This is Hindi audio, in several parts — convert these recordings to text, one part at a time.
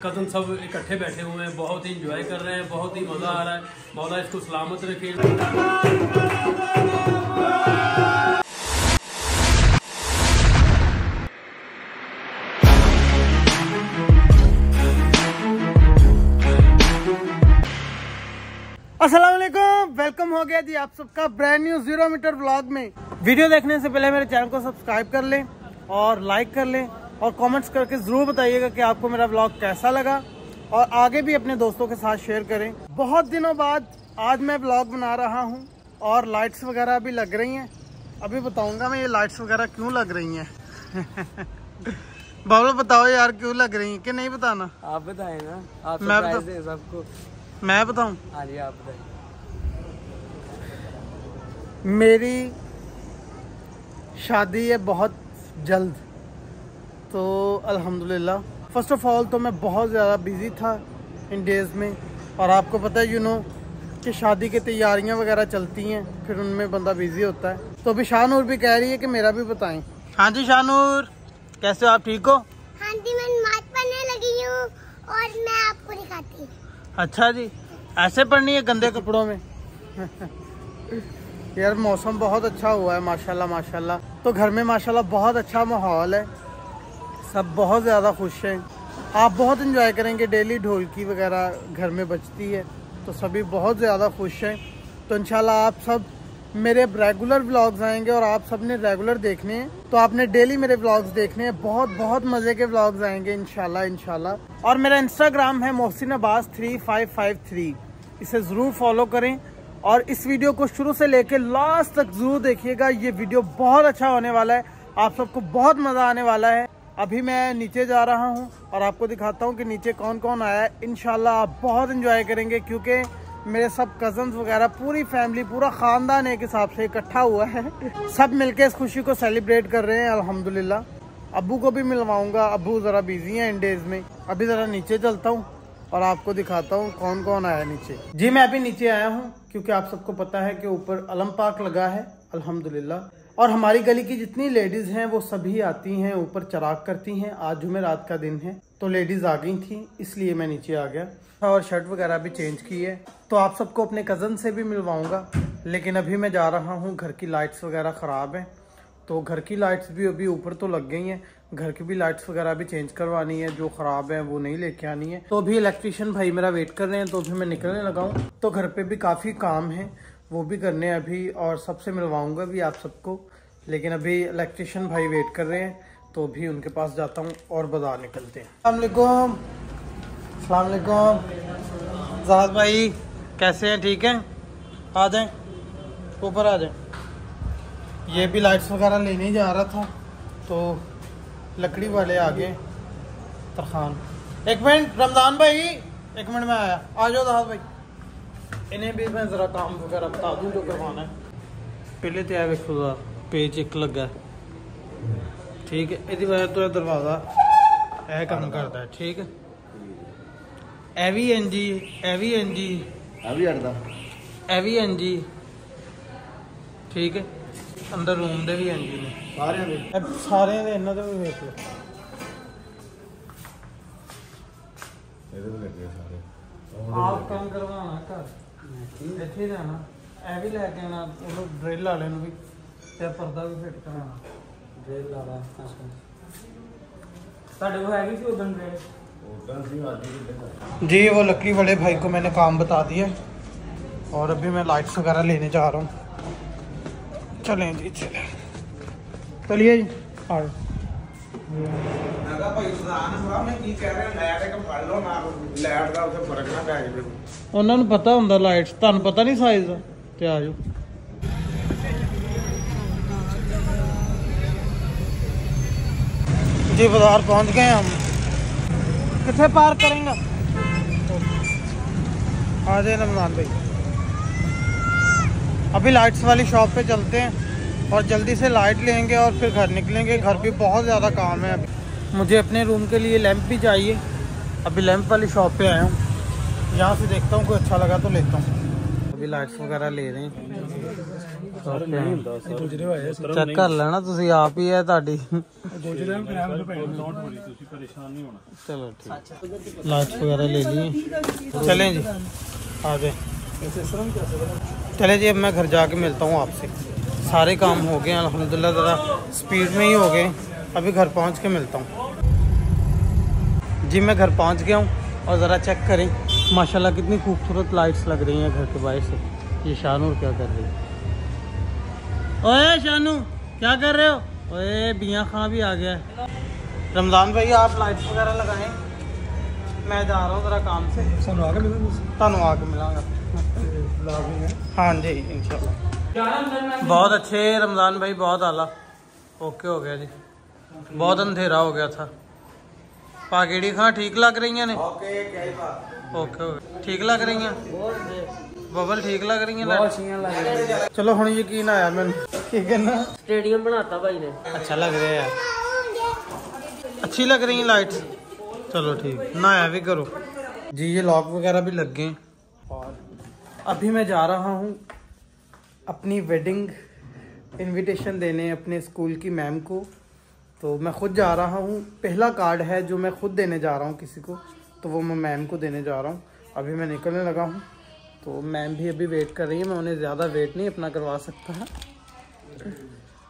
कज़न सब इकट्ठे बैठे हुए हैं, बहुत ही इंजॉय कर रहे हैं, बहुत ही मज़ा आ रहा है। मौला इसको सलामत रखे। असलम वेलकम हो गया जी आप सबका brand new zero metre blog में। वीडियो देखने से पहले मेरे चैनल को सब्सक्राइब कर लें और लाइक कर लें। और कमेंट्स करके ज़रूर बताइएगा कि आपको मेरा ब्लॉग कैसा लगा। और आगे भी अपने दोस्तों के साथ शेयर करें। बहुत दिनों बाद आज मैं ब्लॉग बना रहा हूँ और लाइट्स वगैरह अभी लग रही हैं। अभी बताऊँगा मैं ये लाइट्स वगैरह क्यों लग रही हैं। बाबू बताओ यार क्यों लग रही हैं कि नहीं बताना? आप बताएँ ना। आप मैं सरप्राइज़ बता- सबको। मैं बताऊँ? हाँ जी आप बताएँ। मेरी शादी है बहुत जल्द। तो अल्हम्दुलिल्लाह। फ़र्स्ट ऑफ़ ऑल तो मैं बहुत ज़्यादा बिज़ी था इन डेज़ में। और आपको पता है यू नो कि शादी की तैयारियाँ वगैरह चलती हैं फिर उनमें बंदा बिज़ी होता है। तो अभी शाहनूर भी कह रही है कि मेरा भी बताएँ। हाँ जी शाहनूर कैसे हो आप? ठीक हो? हाँ जी मैं नमाज़ पढ़ने लगी हूँ और मैं आपको दिखाती हूँ। अच्छा जी ऐसे पढ़नी है गंदे कपड़ों में? यार मौसम बहुत अच्छा हुआ है माशाल्लाह माशाल्लाह। तो घर में माशाल्लाह बहुत अच्छा माहौल है। सब बहुत ज़्यादा खुश हैं। आप बहुत इंजॉय करेंगे डेली ढोलकी वगैरह घर में बजती है तो सभी बहुत ज़्यादा खुश हैं। तो इंशाल्लाह आप सब मेरे रेगुलर व्लॉग्स आएँगे और आप सबने रेगुलर देखने हैं। तो आपने डेली मेरे व्लॉग्स देखने हैं। बहुत बहुत मज़े के व्लॉग्स आएँगे इंशाल्लाह इंशाल्लाह। और मेरा इंस्टाग्राम है Mohsin Abbas three five five three. इसे ज़रूर फॉलो करें। और इस वीडियो को शुरू से लेकर लास्ट तक ज़रूर देखिएगा। ये वीडियो बहुत अच्छा होने वाला है। आप सबको बहुत मज़ा आने वाला है। अभी मैं नीचे जा रहा हूँ और आपको दिखाता हूँ कि नीचे कौन कौन आया है। इनशाला आप बहुत इंजॉय करेंगे क्योंकि मेरे सब कजन्स वगैरह, पूरी फैमिली पूरा खानदान एक हिसाब से इकट्ठा हुआ है। सब मिलके इस खुशी को सेलिब्रेट कर रहे हैं, अल्हम्दुलिल्लाह। अब्बू को भी मिलवाऊँगा, अबू ज़रा बिज़ी हैं इन डेज़ में। अभी ज़रा नीचे चलता हूँ और आपको दिखाता हूँ कौन कौन आया नीचे। जी, मैं अभी नीचे आया हूँ क्योंकि आप सबको पता है कि ऊपर अलम पाक लगा है, अल्हम्दुलिल्लाह। और हमारी गली की जितनी लेडीज़ हैं, वो सभी आती हैं, ऊपर चराग करती हैं। आज जुमेरात का दिन है तो लेडीज़ आ गई थी, इसलिए मैं नीचे आ गया। और शर्ट वगैरह भी चेंज की है तो आप सबको अपने कज़न से भी मिलवाऊँगा। लेकिन अभी मैं जा रहा हूँ, घर की लाइट्स वगैरह ख़राब हैं तो घर की लाइट्स भी अभी ऊपर तो लग गई हैं। घर की भी लाइट्स वगैरह भी चेंज करवानी है, जो ख़राब है, वो नहीं लेके आनी है। तो अभी इलेक्ट्रिशियन भाई मेरा वेट कर रहे हैं तो अभी मैं निकलने लगा हूँ। तो घर पे भी काफ़ी काम है वो भी करने हैं अभी और सबसे मिलवाऊँगा भी आप सबको। लेकिन अभी इलेक्ट्रिशियन भाई वेट कर रहे हैं तो भी उनके पास जाता हूँ और बाज़ार निकलते हैं। अलैक्म अलैक्म जहाज़ भाई, कैसे हैं? ठीक हैं? आ जाएँ? ऊपर आ जाएँ। ये भी लाइट्स वगैरह लेने ही जा रहा था तो लकड़ी वाले आ गए, तरखान। एक मिनट, रमज़ान भाई, एक मिनट में आया। आ जाओ दाद भाई। इन्हें भी मैं ज़रा काम वगैरह बता दूँ जो करवाना है पहले तो आया वेखो दा पेज एक लगा है। ठीक है ਇਹਦੀ ਵਜ੍ਹਾ ਤੋਂ ਇਹ ਦਰਵਾਜ਼ਾ ਇਹ ਕੰਮ ਕਰਦਾ ਹੈ ਠੀਕ ਹੈ ਇਹ ਵੀ ਇੰਜੀ ਇਹ ਵੀ ਇੰਜੀ ਆ ਵੀ ਅੜਦਾ ਇਹ ਵੀ ਇੰਜੀ ਠੀਕ ਹੈ ਅੰਦਰ ਰੂਮ ਦੇ ਵੀ ਇੰਜੀ ਨੇ ਸਾਰਿਆਂ ਦੇ ਇਹ ਸਾਰਿਆਂ ਦੇ ਇਹਨਾਂ ਦੇ ਵੀ ਵੇਖ ਲਓ ਇਹਦੇ ਤੇ ਲੱਗੇ ਸਾਰੇ ਆਪ ਕੰਮ ਕਰਵਾਉਣਾ ਘਰ ਇੱਥੇ ਹੀ ਰਹਿਣਾ ਇਹ ਵੀ ਲੈ ਕੇ ਆਣਾ ਉਹ ਡਰਿਲ ਵਾਲੇ ਨੂੰ ਵੀ ਤੇ ਪਰਦਾ ਵੀ ਫਿੱਟ ਕਰਾਉਣਾ ਡ੍ਰਿਲ ਵਾਲਾ ਤੁਹਾਡੇ ਕੋਲ ਹੈਗੀ ਸੀ ਉਦੋਂ ਡ੍ਰਿਲ ਉਦਾਂ ਸੀ ਅੱਜ ਹੀ ਕਿਤੇ जी वो लकड़ी वाले भाई को मैंने काम बता दिया और अभी मैं लाइट्स वगैरह लेने जा रहा हूँ चलें जी चलें चलिए जी आ जाओ। ਹੈਗਾ ਭਾਈ ਸੁਧਾਨ ਸਾਹਿਬ ਨੇ ਕੀ ਕਹਿ ਰਿਹਾ ਲੈਟ ਇੱਕ ਫੜ ਲਓ ਨਾਲ ਲੈਟ ਦਾ ਉੱਥੇ ਫਰਕ ਨਾ ਪੈ ਜਾਵੇ ਉਹਨਾਂ ਨੂੰ ਪਤਾ ਹੁੰਦਾ ਲਾਈਟਸ ਤੁਹਾਨੂੰ ਪਤਾ ਨਹੀਂ ਸਾਈਜ਼ ਦਾ ਤੇ ਆ ਜਾਓ जी बाजार पहुंच गए हम कितने पार करेंगे आ जाए रमजान भाई अभी लाइट्स वाली शॉप पे चलते हैं और जल्दी से लाइट लेंगे और फिर घर निकलेंगे। घर पर बहुत ज़्यादा काम है। अभी मुझे अपने रूम के लिए लैंप भी चाहिए। अभी लैंप वाली शॉप पे आया हूँ। यहाँ से देखता हूँ कोई अच्छा लगा तो लेता हूँ। अभी लाइट्स वगैरह ले रहे हैं। चेक कर लेना आप ही है ताड़ी। चलो ठीक। लाइट्स वगैरह ले लिए। चलें जी। आ गए चले जी अब मैं घर जाके मिलता हूँ आपसे। सारे काम हो गए अलहमदिल्ला ज़रा स्पीड में ही हो गए। अभी घर पहुँच के मिलता हूँ। जी मैं घर पहुँच गया हूँ और ज़रा चेक करें। माशाल्लाह कितनी खूबसूरत लाइट्स लग रही हैं घर के बाहर से। ये शानू क्या कर रही है? ओए शानू क्या कर रहे हो? ओए बिया खां भी आ गया है। रमज़ान भाई आप लाइट्स वगैरह लगाएँ। मैं जा रहा हूँ ज़रा काम से। सू आ के मिला हाँ जी इंशाल्लाह। बहुत अच्छे रमज़ान भाई बहुत आला ओके हो गया जी बहुत अंधेरा हो गया था पाकेड़ी खां ठीक लग रही हैं ने ਓਕੇ ਕਿਹੜੀ ਬਾਤ ओके हो गया ठीक लग रही हैं बबल ठीक लग रही हैं ਬਹੁਤ ਛੀਆਂ ਲੱਗ ਰਹੀਆਂ चलो ਹੁਣ ਯਕੀਨ ਆਇਆ ਮੈਨੂੰ ठीक है ना ਸਟੇਡੀਅਮ ਬਣਾਤਾ ਭਾਈ ਨੇ अच्छा लग रहा है अच्छी लग रही है लाइट्स चलो ठीक नहाया भी करो जी ये लॉक वगैरह भी लग गए हैं। और अभी मैं जा रहा हूँ अपनी वेडिंग इनविटेशन देने अपने स्कूल की मैम को। तो मैं खुद जा रहा हूँ। पहला कार्ड है जो मैं खुद देने जा रहा हूँ किसी को तो वो मैं मैम को देने जा रहा हूँ। अभी मैं निकलने लगा हूँ। तो मैम भी अभी वेट कर रही है। मैं उन्हें ज़्यादा वेट नहीं, अपना करवा सकता है।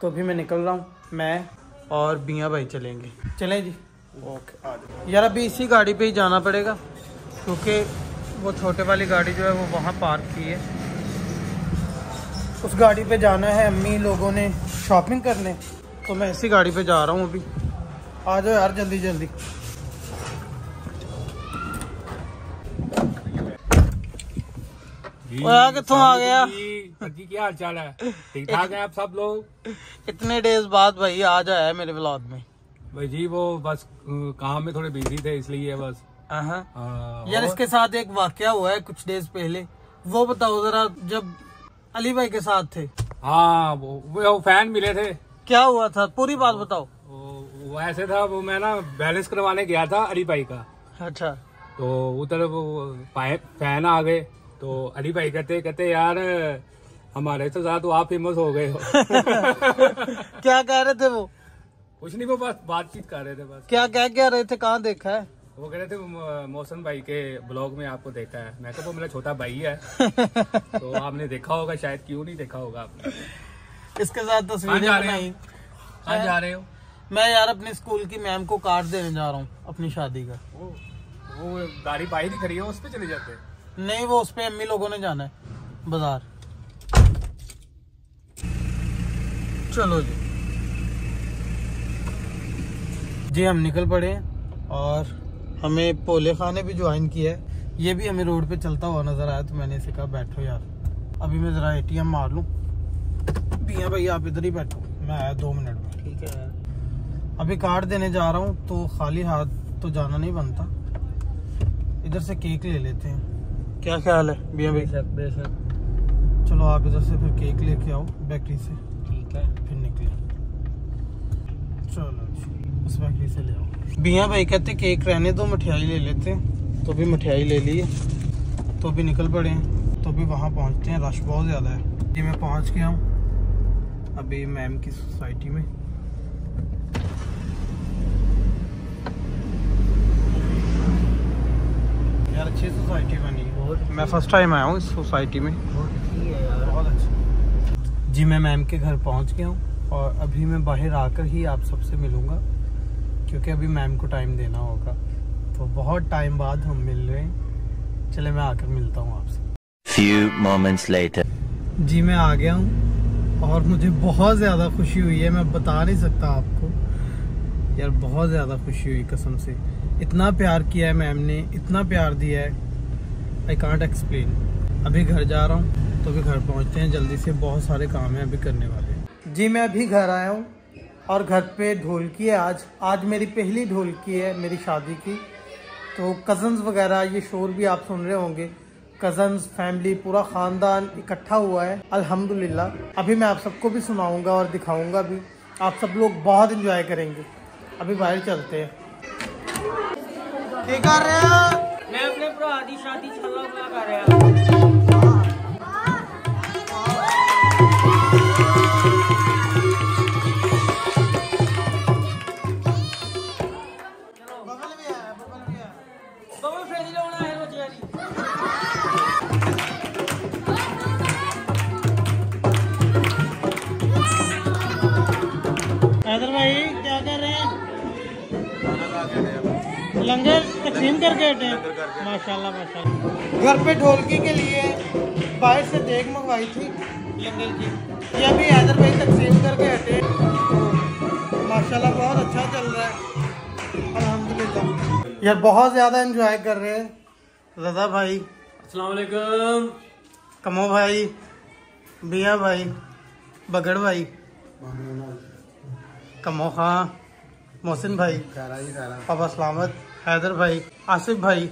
तो अभी मैं निकल रहा हूँ। मैं और बिया भाई चलेंगे। चलें जी? ओके यार, अभी इसी गाड़ी पे ही जाना पड़ेगा, क्योंकि वो छोटे वाली गाड़ी जो है वो वहाँ पार्क की है। उस गाड़ी पे जाना है अम्मी लोगों ने शॉपिंग करने। तो मैं इसी गाड़ी पे जा रहा हूँ अभी। आ जाओ यार जल्दी जल्दी। कितों आ गया? जी क्या हाल चाल है? ठीक ठाक है आप सब लोग? इतने डेज़ बाद भाई आ है मेरे व्लॉग में। भाई जी वो बस काम में थोड़े बिज़ी थे इसलिए बस। अ, यार इसके साथ एक वाक्य हुआ है कुछ डेज़ पहले। वो बताओ जरा जब अली भाई के साथ थे। हाँ वो, वो फ़ैन मिले थे। क्या हुआ था? पूरी बात बताओ। वो, ऐसे था वो मैं ना बैलेंस करवाने गया था अली भाई का। अच्छा। तो उधर वो फ़ैन आ गए तो अली भाई कहते कहते यार हमारे तो साथ तो आप फ़ेमस हो गए हो। क्या कह रहे थे वो? कुछ नहीं वो बस बातचीत कर रहे थे बस। क्या कह क्या रहे थे? कहाँ देखा है? वो कह रहे थे "म- मौसम भाई के ब्लॉग में आपको देखा है। मैं वो मेरा छोटा भाई है। तो आपने देखा होगा शायद क्यों नहीं देखा होगा आपने? इसके साथ तस्वीरें जा रहे बनाई। कहाँ जा रहे हो। मैं यार अपने स्कूल की मैम को कार्ड देने जा रहा हूँ अपनी शादी का। वो वो गाड़ी बाहर ही खड़ी है उस पर चले जाते नहीं वो उस पे अम्मी लोगों ने जाना है बाज़ार। चलो जी। जी हम निकल पड़े हैं और हमें पोले खान ने भी ज्वाइन किया है। ये भी हमें रोड पे चलता हुआ नज़र आया तो मैंने इसे कहा बैठो यार। अभी मैं ज़रा एटीएम मार लूँ। भैया भाई आप इधर ही बैठो। मैं आया दो मिनट में। ठीक है। अभी कार्ड देने जा रहा हूँ तो खाली हाथ तो जाना नहीं बनता। इधर से केक ले लेते हैं। क्या ख्याल है भैया भाई? बेशक। चलो आप इधर से फिर केक लेके आओ बेकरी से। ठीक है। फिर निकले। चलो जी। बिया भाई कहते केक रहने दो मिठाई ले लेते। तो भी मिठाई ले लिए तो भी निकल पड़े हैं। तो भी वहाँ पहुँचते हैं। रश बहुत ज़्यादा है। जी मैं पहुँच गया हूँ। अभी मैम की सोसाइटी में। यार अच्छी सोसाइटी बनी। है मैं फ़र्स्ट टाइम आया हूँ इस सोसाइटी में। बहुत अच्छी। जी मैं मैम के घर पहुँच गया हूँ। और अभी मैं बाहर आकर ही आप सबसे मिलूँगा। क्योंकि अभी मैम को टाइम देना होगा। तो बहुत टाइम बाद हम मिल रहे हैं। चले मैं आकर मिलता हूँ आपसे। Few moments later. जी मैं आ गया हूँ। और मुझे बहुत ज़्यादा खुशी हुई है। मैं बता नहीं सकता आपको। यार बहुत ज़्यादा खुशी हुई कसम से। इतना प्यार किया है मैम ने। इतना प्यार दिया है। आई कांट एक्सप्लेन अभी घर जा रहा हूँ तो अभी घर पहुँचते हैं। जल्दी से बहुत सारे काम हैं अभी करने वाले। जी मैं अभी घर आया हूँ। और घर पे ढोलकी है आज। आज मेरी पहली ढोलकी है मेरी शादी की। तो कज़न्स वगैरह ये शोर भी आप सुन रहे होंगे। कज़न्स फैमिली पूरा ख़ानदान इकट्ठा हुआ है। अल्हम्दुलिल्लाह। अभी मैं आप सबको भी सुनाऊँगा और दिखाऊँगा भी। आप सब लोग बहुत इन्जॉय करेंगे। अभी बाहर चलते हैं। मैं अपने शादी कर रहा लंगर तकसीम करके हटे। हैं? माशाल्लाह माशाल्लाह। घर पे ढोलकी के लिए बाहर से देख मंगवाई थी। लंगर की। ये अभी हैदर भाई तकसीम करके हटे। तो माशाल्लाह बहुत अच्छा चल रहा है। अल्हम्दुलिल्लाह। यार बहुत ज़्यादा एंजॉय कर रहे हैं। रजा भाई। अस्सलाम वालेकुम। कमो भाई। बिया भाई। बगड़ भाई। कमो खां। मोहसिन भाई। पापा सलामत। हैदर भाई आसिफ भाई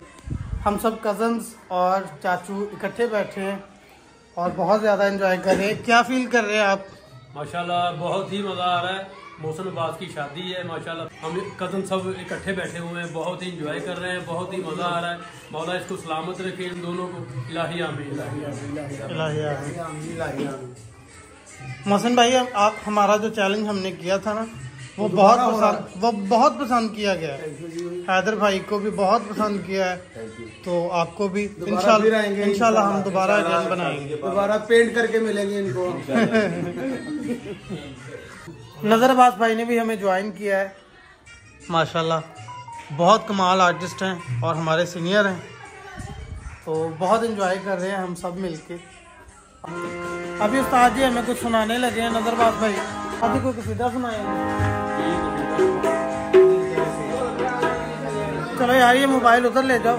हम सब कजन्स और चाचू इकट्ठे बैठे हैं और बहुत ज़्यादा एंजॉय कर रहे हैं। क्या फील कर रहे हैं आप? माशाल्लाह बहुत ही मज़ा आ रहा है। मौसम अब्बास की शादी है माशाल्लाह। हम कज़न सब इकट्ठे बैठे हुए हैं बहुत ही इंजॉय कर रहे हैं बहुत ही मज़ा आ रहा है। मौला इसको सलामत रखे इन दोनों को। इलाही। मोहसिन भाई आप हमारा जो चैलेंज हमने किया था ना वो बहुत पसंद वो बहुत पसंद किया गया हैदर भाई को भी बहुत पसंद किया है। तो आपको भी इंशाल्लाह इंशाल्लाह हम दोबारा अगेन बनाएँगे। दोबारा पेंट करके मिलेंगे इनको। नज़र अब्बास भाई ने भी हमें ज्वाइन किया है। माशाल्लाह। बहुत कमाल आर्टिस्ट हैं और हमारे सीनियर हैं। तो बहुत इंजॉय कर रहे हैं हम सब मिलके। अभी उस्ताद जी हमें कुछ सुनाने लगे हैं नज़र अब्बास भाई। अभी कोई कसीदा सुनाएँगे चलो यार ये मोबाइल उधर ले जाओ।